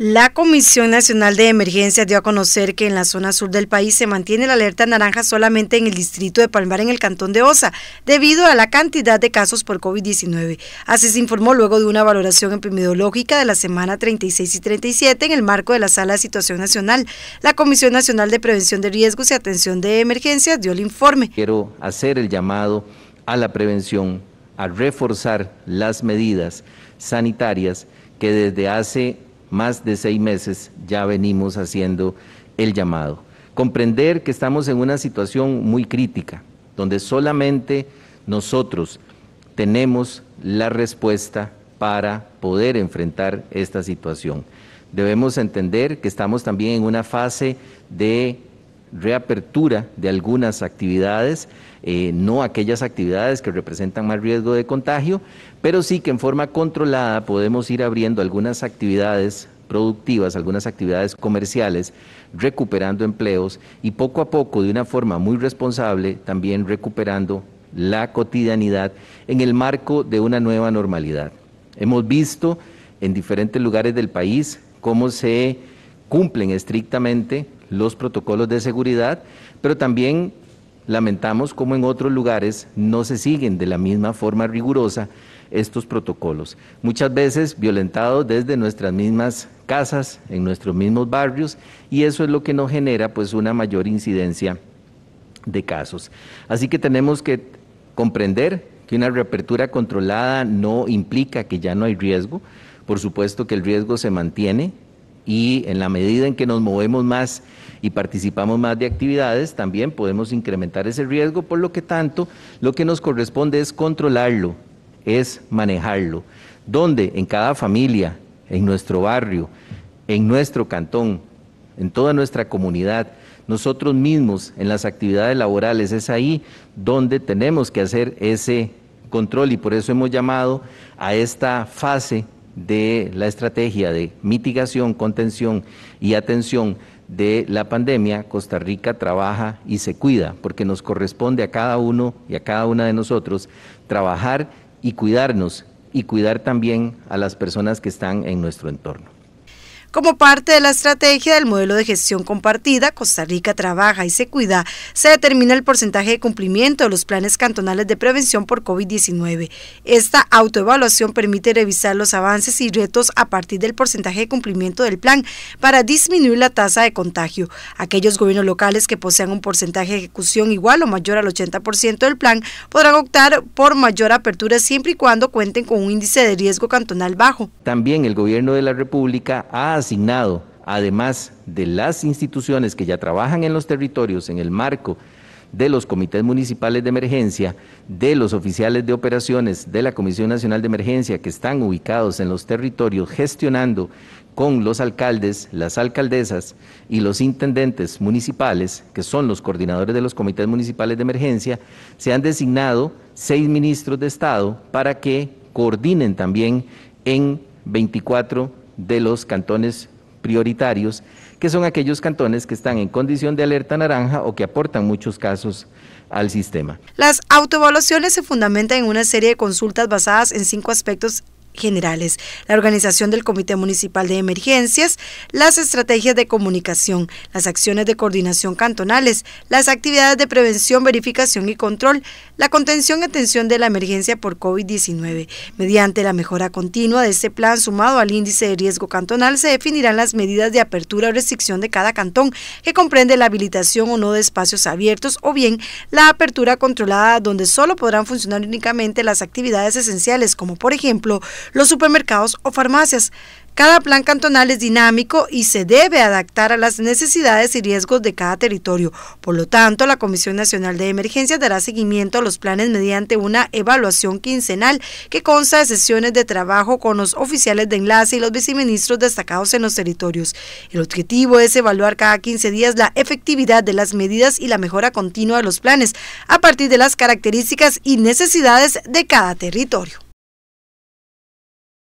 La Comisión Nacional de Emergencias dio a conocer que en la zona sur del país se mantiene la alerta naranja solamente en el distrito de Palmar en el cantón de Osa, debido a la cantidad de casos por COVID-19. Así se informó luego de una valoración epidemiológica de la semana 36 y 37 en el marco de la Sala Situación Nacional. La Comisión Nacional de Prevención de Riesgos y Atención de Emergencias dio el informe. Quiero hacer el llamado a la prevención, a reforzar las medidas sanitarias que desde hace más de seis meses ya venimos haciendo el llamado. Comprender que estamos en una situación muy crítica, donde solamente nosotros tenemos la respuesta para poder enfrentar esta situación. Debemos entender que estamos también en una fase de reapertura de algunas actividades, eh, no aquellas actividades que representan más riesgo de contagio, pero sí que en forma controlada podemos ir abriendo algunas actividades productivas, algunas actividades comerciales, recuperando empleos y poco a poco, de una forma muy responsable, también recuperando la cotidianidad en el marco de una nueva normalidad. Hemos visto en diferentes lugares del país cómo se cumplen estrictamente los protocolos de seguridad, pero también lamentamos cómo en otros lugares no se siguen de la misma forma rigurosa estos protocolos, muchas veces violentados desde nuestras mismas casas, en nuestros mismos barrios, y eso es lo que nos genera pues una mayor incidencia de casos. Así que tenemos que comprender que una reapertura controlada no implica que ya no hay riesgo, por supuesto que el riesgo se mantiene, y en la medida en que nos movemos más y participamos más de actividades, también podemos incrementar ese riesgo, por lo que tanto lo que nos corresponde es controlarlo, es manejarlo, donde en cada familia, en nuestro barrio, en nuestro cantón, en toda nuestra comunidad, nosotros mismos en las actividades laborales, es ahí donde tenemos que hacer ese control y por eso hemos llamado a esta fase de la estrategia de mitigación, contención y atención de la pandemia, Costa Rica trabaja y se cuida, porque nos corresponde a cada uno y a cada una de nosotros trabajar y cuidarnos y cuidar también a las personas que están en nuestro entorno. Como parte de la estrategia del modelo de gestión compartida, Costa Rica trabaja y se cuida, se determina el porcentaje de cumplimiento de los planes cantonales de prevención por COVID-19. Esta autoevaluación permite revisar los avances y retos a partir del porcentaje de cumplimiento del plan para disminuir la tasa de contagio. Aquellos gobiernos locales que posean un porcentaje de ejecución igual o mayor al 80% del plan podrán optar por mayor apertura siempre y cuando cuenten con un índice de riesgo cantonal bajo. También el gobierno de la República ha asignado, además de las instituciones que ya trabajan en los territorios en el marco de los comités municipales de emergencia, de los oficiales de operaciones de la Comisión Nacional de Emergencia que están ubicados en los territorios gestionando con los alcaldes, las alcaldesas y los intendentes municipales, que son los coordinadores de los comités municipales de emergencia, se han designado seis ministros de Estado para que coordinen también en 24 de los cantones prioritarios, que son aquellos cantones que están en condición de alerta naranja o que aportan muchos casos al sistema. Las autoevaluaciones se fundamentan en una serie de consultas basadas en cinco aspectos generales, la organización del Comité Municipal de Emergencias, las estrategias de comunicación, las acciones de coordinación cantonales, las actividades de prevención, verificación y control, la contención y atención de la emergencia por COVID-19. Mediante la mejora continua de este plan sumado al índice de riesgo cantonal se definirán las medidas de apertura o restricción de cada cantón, que comprende la habilitación o no de espacios abiertos o bien la apertura controlada donde solo podrán funcionar únicamente las actividades esenciales como por ejemplo los supermercados o farmacias. Cada plan cantonal es dinámico y se debe adaptar a las necesidades y riesgos de cada territorio. Por lo tanto, la Comisión Nacional de Emergencias dará seguimiento a los planes mediante una evaluación quincenal que consta de sesiones de trabajo con los oficiales de enlace y los viceministros destacados en los territorios. El objetivo es evaluar cada 15 días la efectividad de las medidas y la mejora continua de los planes a partir de las características y necesidades de cada territorio.